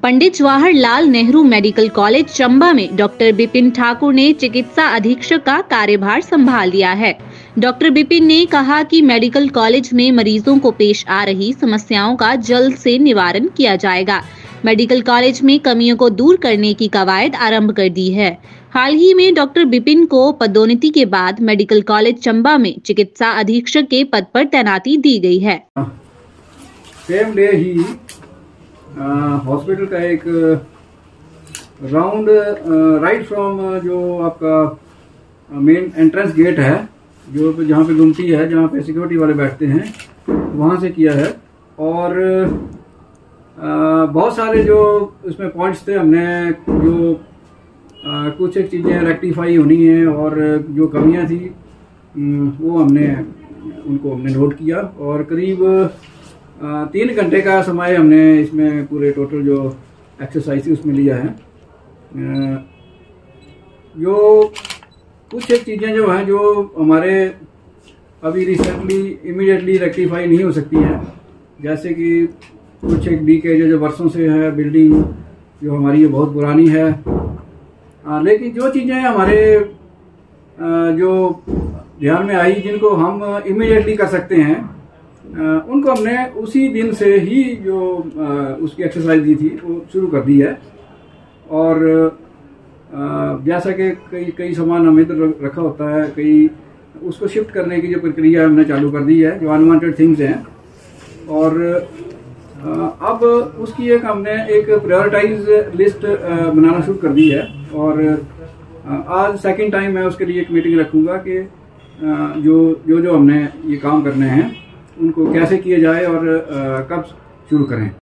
पंडित Jawaharlal Nehru medical college Chamba में doctor Bipin Thakur ने चिकित्सा अधीक्षक का कार्यभार संभाल लिया है। डॉक्टर बिपिन ने कहा कि मेडिकल कॉलेज में मरीजों को पेश आ रही समस्याओं का जल्द से निवारण किया जाएगा। मेडिकल कॉलेज में कमियों को दूर करने की कवायद आरंभ कर दी है। हाल ही में डॉक्टर बिपिन को पदोन्नति के बाद मेडिकल कॉलेज चंबा में चिकित्सा अधीक्षक के पद पर तैनाती दी गई है। सेम डे ही हॉस्पिटल का एक राउंड राइट फ्रॉम जो आपका मेन एंट्रेंस गेट है जो जहाँ पे गुमटी है जहाँ पे सिक्योरिटी वाले बैठते हैं वहाँ से किया है। और बहुत सारे जो उसमें पॉइंट्स थे हमने जो आ, कुछ एक चीज़ें रेक्टिफाई होनी है और जो कमियाँ थी वो हमने उनको हमने नोट किया। और करीब तीन घंटे का समय हमने इसमें पूरे टोटल जो एक्सरसाइज थी उसमें लिया है। जो कुछ चीज़ें जो हैं जो हमारे अभी रिसेंटली इमीडिएटली रेक्टिफाई नहीं हो सकती हैं जैसे कि कुछ एक डी के जो जो वर्षों से है बिल्डिंग जो हमारी ये बहुत पुरानी है। आ, लेकिन जो चीज़ें हमारे आ, जो ध्यान में आई जिनको हम इमीडिएटली कर सकते हैं उनको हमने उसी दिन से ही जो उसकी एक्सरसाइज दी थी, वो शुरू कर दी है। और जैसा कि कई कई सामान हमें इधर रखा होता है, कई, उसको शिफ्ट करने की जो प्रक्रिया हमने चालू कर दी है, जो अनवांटेड थिंग्स हैं। और अब उसकी एक हमने एक प्रायोरिटाइज लिस्ट बनाना शुरू कर दी है। और आज सेकंड टाइम मैं उसके लिए एक मीटिंग रखूँगा कि जो जो जो हमने ये काम करने हैं। उनको कैसे किया जाए और कब शुरू करें?